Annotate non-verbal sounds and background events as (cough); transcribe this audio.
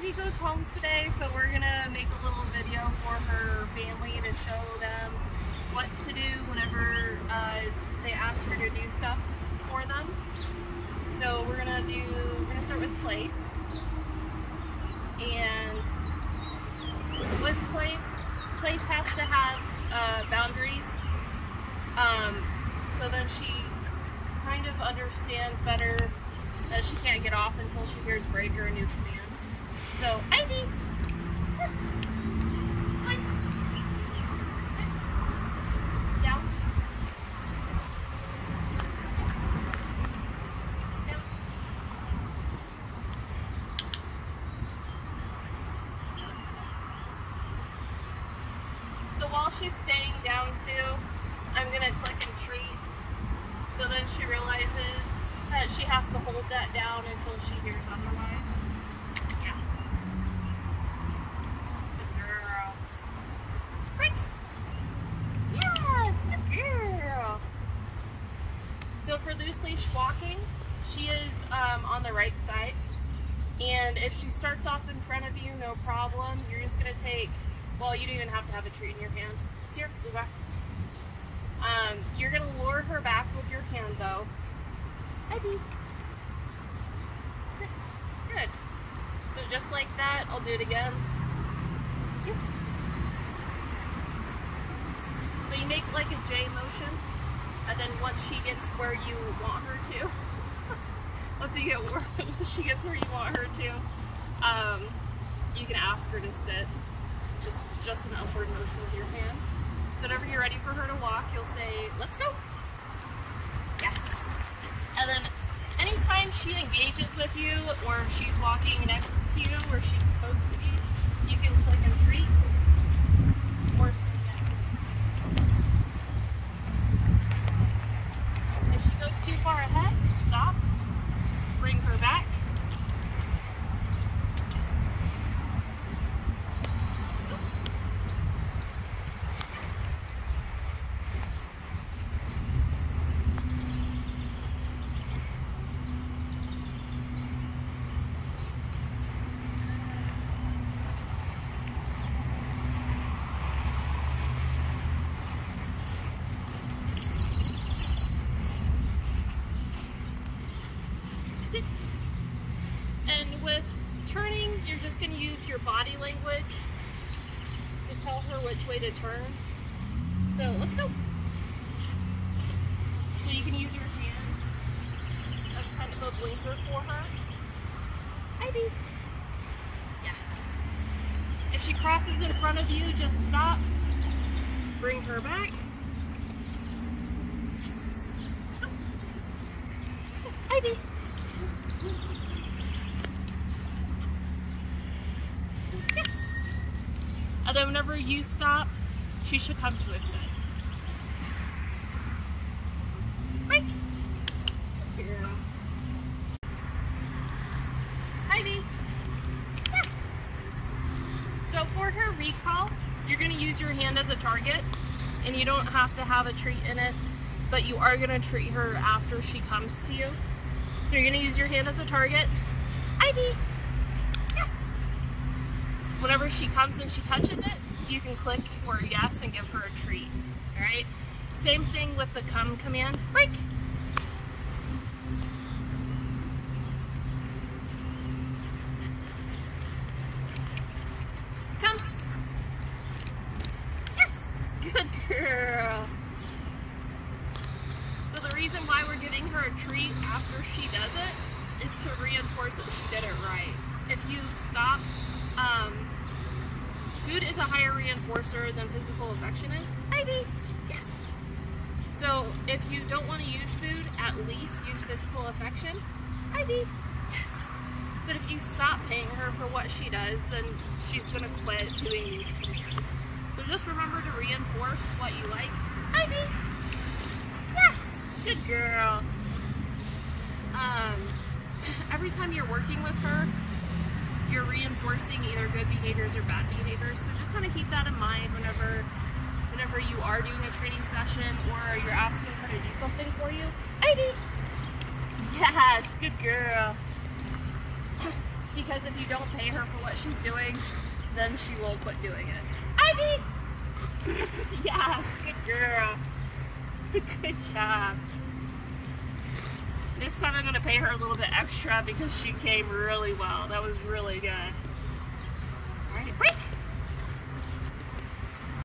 Ivy goes home today, so we're gonna make a little video for her family to show them what to do whenever uh, they ask her to do stuff for them. So we're gonna do, we're gonna start with place. And with place, place has to have uh, boundaries. Um, so then she kind of understands better that she can't get off until she hears break or a new command. So, Ivy. So while she's staying down too, I'm gonna click and treat. So then she realizes that she has to hold that down until she hears otherwise. Yes. Good girl. Quick. Yes, good girl. So for loose leash walking, she is um, on the right side. And if she starts off in front of you, no problem. You're just gonna take, well, you don't even have to have a treat in your hand. It's here, go back. Um, you're gonna lure her back with your hand though. Eddie. Sit. Good. So just like that, I'll do it again. So you make like a J motion, and then once she gets where you want her to, (laughs) once you get where (laughs) she gets where you want her to, um, you can ask her to sit. Just just an upward motion with your hand. So whenever you're ready for her to walk, you'll say, let's go. Yes. And then anytime she engages with you or she's walking next to you where she's supposed to be, you can click and treat or say yes. If she goes too far ahead, stop, bring her back. Sit. And with turning, you're just going to use your body language to tell her which way to turn. So let's go. So you can use your hand as kind of a blinker for her. Ivy. Yes. If she crosses in front of you, just stop. Bring her back. Yes. Let's go. Ivy. Yes. And then whenever you stop, she should come to a sit. Break. Ivy. Yes. So for her recall, you're going to use your hand as a target, and you don't have to have a treat in it, but you are going to treat her after she comes to you. So you're going to use your hand as a target. Ivy. Whenever she comes and she touches it, you can click or yes and give her a treat. All right. Same thing with the come command. Break. Come. Yes. Good girl. So the reason why we're giving her a treat after she does it is to reinforce that she did it right. If you stop, um, food is a higher reinforcer than physical affection is. Ivy, yes. So if you don't want to use food, at least use physical affection. Ivy, yes. But if you stop paying her for what she does, then she's gonna quit doing these commands. So just remember to reinforce what you like. Ivy, yes, good girl. Um, (laughs) every time you're working with her, you're reinforcing either good behaviors or bad behaviors. So just kind of keep that in mind whenever whenever you are doing a training session or you're asking her to do something for you. Ivy! Yes, good girl. (clears throat) because if you don't pay her for what she's doing, then she will quit doing it. Ivy! (laughs) yes, good girl. (laughs) good job. Time I'm going to pay her a little bit extra because she came really well. That was really good. Alright, break!